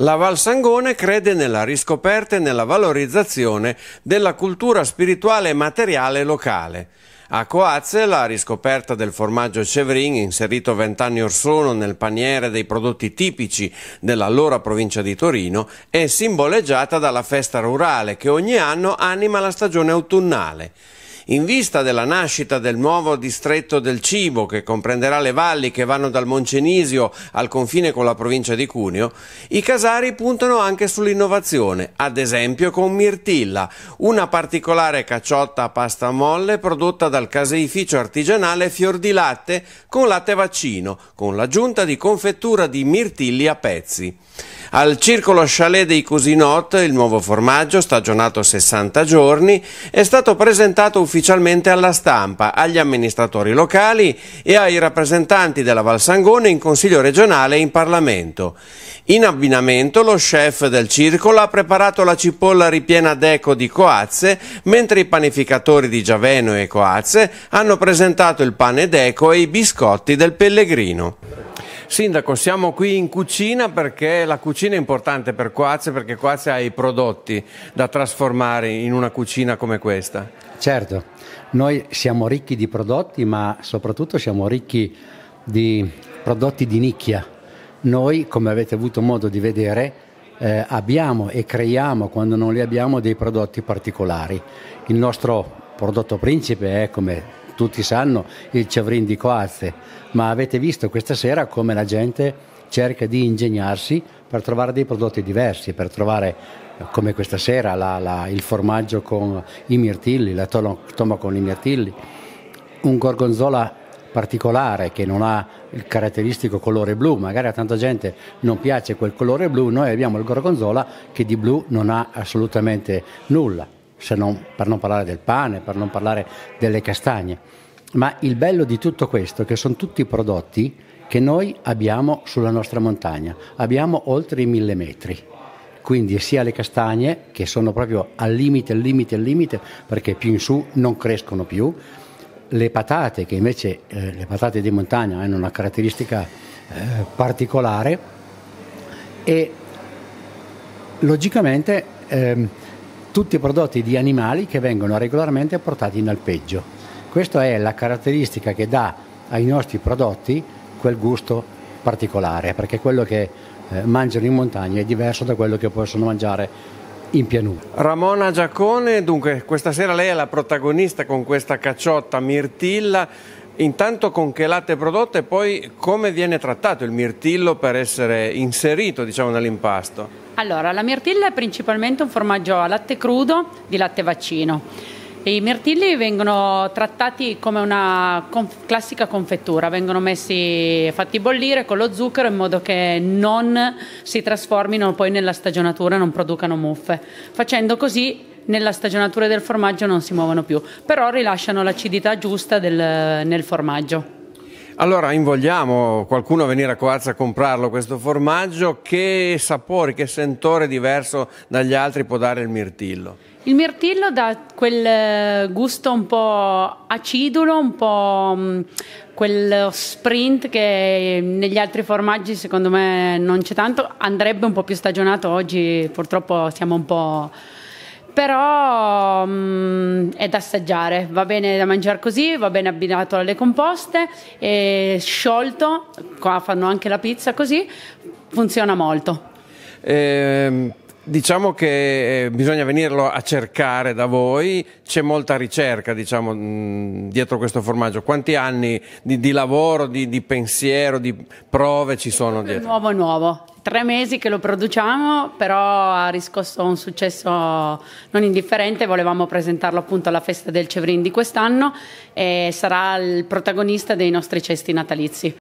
La Val Sangone crede nella riscoperta e nella valorizzazione della cultura spirituale e materiale locale. A Coazze la riscoperta del formaggio Chevrin, inserito vent'anni or sono nel paniere dei prodotti tipici dell'allora provincia di Torino, è simboleggiata dalla festa rurale che ogni anno anima la stagione autunnale. In vista della nascita del nuovo distretto del cibo che comprenderà le valli che vanno dal Moncenisio al confine con la provincia di Cuneo, i casari puntano anche sull'innovazione, ad esempio con Mirtilla, una particolare cacciotta a pasta molle prodotta dal caseificio artigianale Fior di Latte con latte vaccino, con l'aggiunta di confettura di mirtilli a pezzi. Al Circolo Chalet dei Cusinot, il nuovo formaggio, stagionato 60 giorni, è stato presentato ufficialmente alla stampa, agli amministratori locali e ai rappresentanti della Valsangone in Consiglio regionale e in Parlamento. In abbinamento lo chef del circolo ha preparato la cipolla ripiena d'eco di Coazze, mentre i panificatori di Giaveno e Coazze hanno presentato il pane d'eco e i biscotti del Pellegrino. Sindaco, siamo qui in cucina perché la cucina è importante per Coazze perché Coazze ha i prodotti da trasformare in una cucina come questa. Certo, noi siamo ricchi di prodotti ma soprattutto siamo ricchi di prodotti di nicchia. Noi, come avete avuto modo di vedere, eh, abbiamo e creiamo quando non li abbiamo dei prodotti particolari. Il nostro prodotto principe è, come tutti sanno, il Cevrin di Coazze, ma avete visto questa sera come la gente cerca di ingegnarsi per trovare dei prodotti diversi, per trovare come questa sera la, la, il formaggio con i mirtilli, la toma con i mirtilli, un gorgonzola particolare che non ha il caratteristico colore blu, magari a tanta gente non piace quel colore blu, noi abbiamo il gorgonzola che di blu non ha assolutamente nulla non, per non parlare del pane, per non parlare delle castagne. Ma il bello di tutto questo è che sono tutti prodotti che noi abbiamo sulla nostra montagna, abbiamo oltre i mille metri. Quindi sia le castagne, che sono proprio al limite, al limite, al limite, perché più in su non crescono più, le patate, che invece eh, le patate di montagna hanno una caratteristica eh, particolare, e logicamente eh, tutti prodotti di animali che vengono regolarmente portati in alpeggio. Questa è la caratteristica che dà ai nostri prodotti quel gusto particolare, perché quello che eh, mangiano in montagna è diverso da quello che possono mangiare in pianura. Ramona Giacone, dunque questa sera lei è la protagonista con questa cacciotta mirtilla. Intanto con che latte prodotto e poi come viene trattato il mirtillo per essere inserito diciamo, nell'impasto? Allora, la mirtilla è principalmente un formaggio a latte crudo di latte vaccino. I mirtilli vengono trattati come una conf- classica confettura, vengono messi, fatti bollire con lo zucchero in modo che non si trasformino poi nella stagionatura e non producano muffe. Facendo così nella stagionatura del formaggio non si muovono più, però rilasciano l'acidità giusta del, nel formaggio. Allora invogliamo qualcuno a venire a Coazza a comprarlo questo formaggio, che sapore, che sentore diverso dagli altri può dare il mirtillo? Il mirtillo dà quel gusto un po' acidulo, un po' mm, quel sprint che negli altri formaggi secondo me non c'è tanto, andrebbe un po' più stagionato oggi, purtroppo siamo un po' però mh, è da assaggiare, va bene da mangiare così, va bene abbinato alle composte, è sciolto, qua fanno anche la pizza così, funziona molto. Eh, Diciamo che eh, bisogna venirlo a cercare da voi, c'è molta ricerca diciamo, mh, dietro questo formaggio. Quanti anni di, di lavoro, di, di, pensiero, di prove ci sono dietro? Nuovo, nuovo. Tre mesi che lo produciamo, però ha riscosso un successo non indifferente. Volevamo presentarlo appunto alla festa del Cevrin di quest'anno e sarà il protagonista dei nostri cesti natalizi.